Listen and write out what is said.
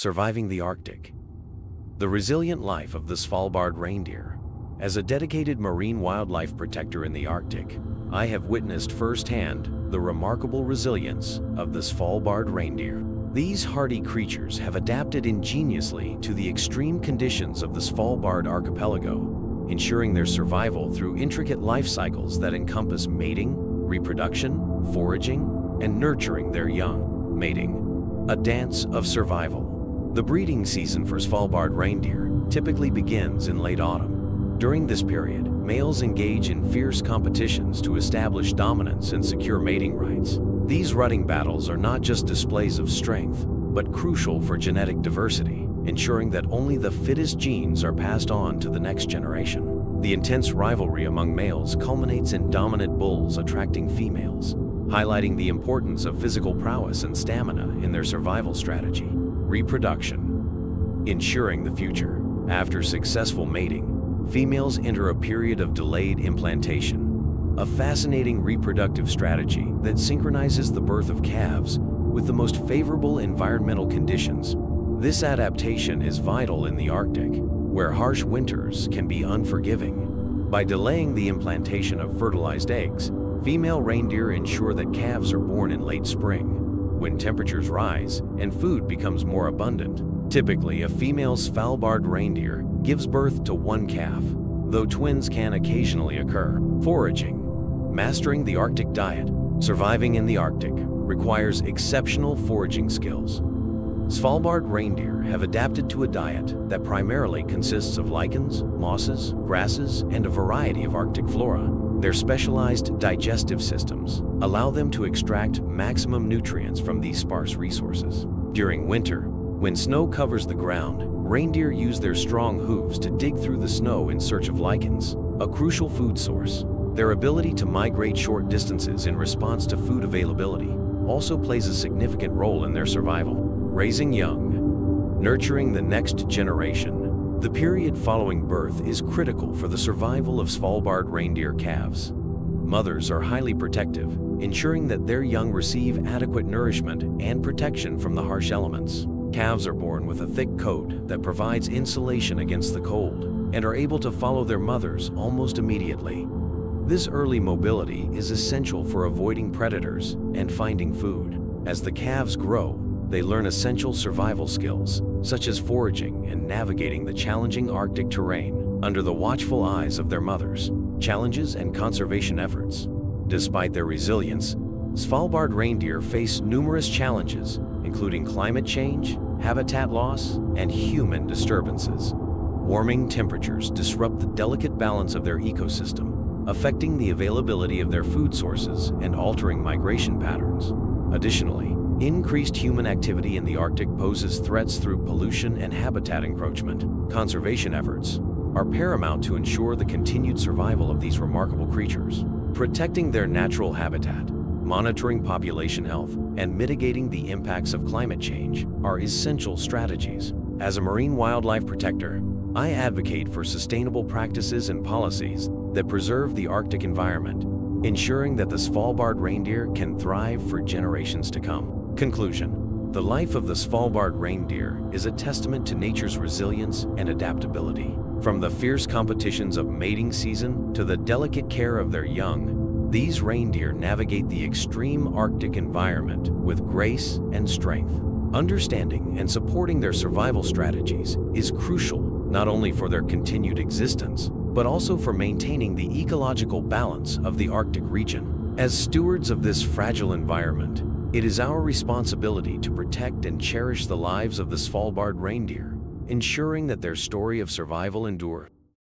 Surviving the Arctic. The resilient life of the Svalbard reindeer. As a dedicated marine wildlife protector in the Arctic, I have witnessed firsthand the remarkable resilience of the Svalbard reindeer. These hardy creatures have adapted ingeniously to the extreme conditions of the Svalbard archipelago, ensuring their survival through intricate life cycles that encompass mating, reproduction, foraging, and nurturing their young. Mating, a dance of survival. The breeding season for Svalbard reindeer typically begins in late autumn. During this period, males engage in fierce competitions to establish dominance and secure mating rights. These rutting battles are not just displays of strength, but crucial for genetic diversity, ensuring that only the fittest genes are passed on to the next generation. The intense rivalry among males culminates in dominant bulls attracting females, highlighting the importance of physical prowess and stamina in their survival strategy. Reproduction. Ensuring the future. After successful mating, females enter a period of delayed implantation, a fascinating reproductive strategy that synchronizes the birth of calves with the most favorable environmental conditions. This adaptation is vital in the Arctic, where harsh winters can be unforgiving. By delaying the implantation of fertilized eggs, female reindeer ensure that calves are born in late spring, when temperatures rise and food becomes more abundant. Typically, a female Svalbard reindeer gives birth to one calf, though twins can occasionally occur. Foraging Mastering the Arctic diet, surviving in the Arctic, requires exceptional foraging skills. Svalbard reindeer have adapted to a diet that primarily consists of lichens, mosses, grasses, and a variety of Arctic flora. Their specialized digestive systems allow them to extract maximum nutrients from these sparse resources. During winter, when snow covers the ground, reindeer use their strong hooves to dig through the snow in search of lichens, a crucial food source. Their ability to migrate short distances in response to food availability also plays a significant role in their survival. Raising young, nurturing the next generation. The period following birth is critical for the survival of Svalbard reindeer calves. Mothers are highly protective, ensuring that their young receive adequate nourishment and protection from the harsh elements. Calves are born with a thick coat that provides insulation against the cold and are able to follow their mothers almost immediately. This early mobility is essential for avoiding predators and finding food. As the calves grow, they learn essential survival skills, such as foraging and navigating the challenging Arctic terrain under the watchful eyes of their mothers, challenges and conservation efforts. Despite their resilience, Svalbard reindeer face numerous challenges, including climate change, habitat loss, and human disturbances. Warming temperatures disrupt the delicate balance of their ecosystem, affecting the availability of their food sources and altering migration patterns. Additionally, increased human activity in the Arctic poses threats through pollution and habitat encroachment. Conservation efforts are paramount to ensure the continued survival of these remarkable creatures. Protecting their natural habitat, monitoring population health, and mitigating the impacts of climate change are essential strategies. As a marine wildlife protector, I advocate for sustainable practices and policies that preserve the Arctic environment, ensuring that the Svalbard reindeer can thrive for generations to come. Conclusion. The life of the Svalbard reindeer is a testament to nature's resilience and adaptability. From the fierce competitions of mating season to the delicate care of their young, these reindeer navigate the extreme Arctic environment with grace and strength. Understanding and supporting their survival strategies is crucial not only for their continued existence, but also for maintaining the ecological balance of the Arctic region. As stewards of this fragile environment, it is our responsibility to protect and cherish the lives of the Svalbard reindeer, ensuring that their story of survival endure.